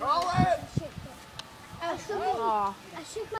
Roll it! I shook it. I shook